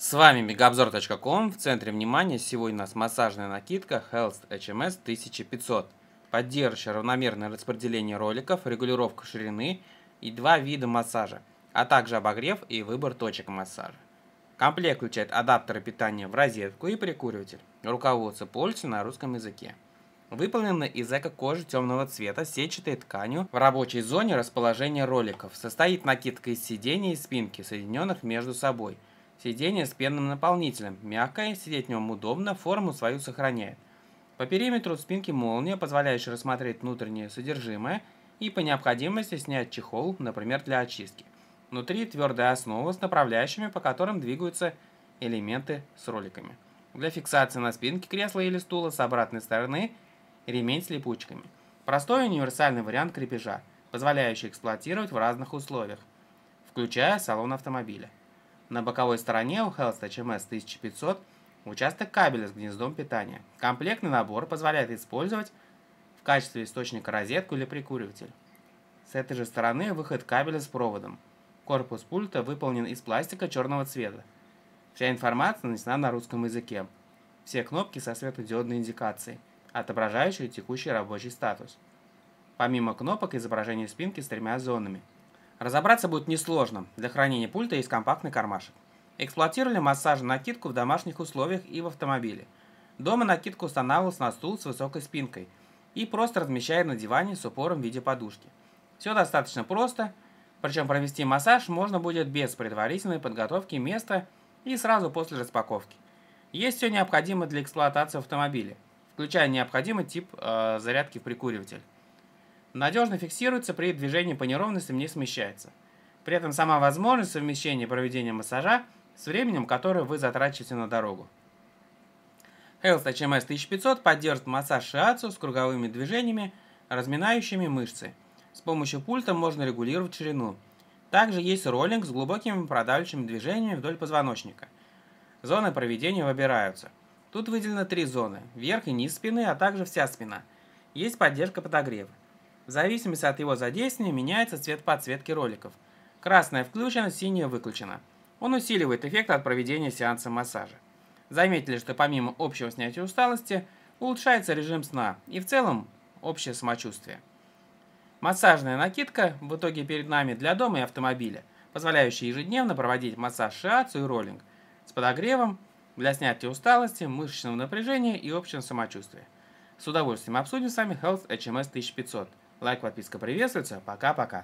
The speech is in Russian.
С вами мегаобзор.ком. В центре внимания сегодня у нас массажная накидка Health HMS 1500, поддерживающая равномерное распределение роликов, регулировка ширины и два вида массажа, а также обогрев и выбор точек массажа. Комплект включает адаптеры питания в розетку и прикуриватель. Руководство пользуется на русском языке. Выполнена из эко-кожи темного цвета сетчатой тканью в рабочей зоне расположения роликов. Состоит накидка из сидений и спинки, соединенных между собой – Сиденье с пенным наполнителем. Мягкое, сидеть в нем удобно, форму свою сохраняет. По периметру спинки молния, позволяющая рассмотреть внутреннее содержимое и по необходимости снять чехол, например, для очистки. Внутри твердая основа с направляющими, по которым двигаются элементы с роликами. Для фиксации на спинке кресла или стула с обратной стороны ремень с липучками. Простой универсальный вариант крепежа, позволяющий эксплуатировать в разных условиях, включая салон автомобиля. На боковой стороне у Health HMS 1500 участок кабеля с гнездом питания. Комплектный набор позволяет использовать в качестве источника розетку или прикуриватель. С этой же стороны выход кабеля с проводом. Корпус пульта выполнен из пластика черного цвета. Вся информация нанесена на русском языке. Все кнопки со светодиодной индикацией, отображающей текущий рабочий статус. Помимо кнопок изображение спинки с тремя зонами – Разобраться будет несложно. Для хранения пульта есть компактный кармашек. Эксплуатировали массажную накидку в домашних условиях и в автомобиле. Дома накидку устанавливался на стул с высокой спинкой и просто размещая на диване с упором в виде подушки. Все достаточно просто, причем провести массаж можно будет без предварительной подготовки места и сразу после распаковки. Есть все необходимое для эксплуатации автомобиля, включая необходимый тип э, зарядки в прикуриватель надежно фиксируется при движении по неровностям не смещается. При этом сама возможность совмещения проведения массажа с временем, которое вы затрачиваете на дорогу. Health HMS 1500 поддержит массаж шиацу с круговыми движениями, разминающими мышцы. С помощью пульта можно регулировать ширину. Также есть роллинг с глубокими продавливающими движениями вдоль позвоночника. Зоны проведения выбираются. Тут выделено три зоны – верх и низ спины, а также вся спина. Есть поддержка подогрева. В зависимости от его задействия меняется цвет подсветки роликов. Красная включена, синяя выключена. Он усиливает эффект от проведения сеанса массажа. Заметили, что помимо общего снятия усталости, улучшается режим сна и в целом общее самочувствие. Массажная накидка в итоге перед нами для дома и автомобиля, позволяющая ежедневно проводить массаж шиацию и роллинг с подогревом для снятия усталости, мышечного напряжения и общего самочувствия. С удовольствием обсудим с вами Health HMS 1500. Лайк, подписка приветствуется. Пока-пока.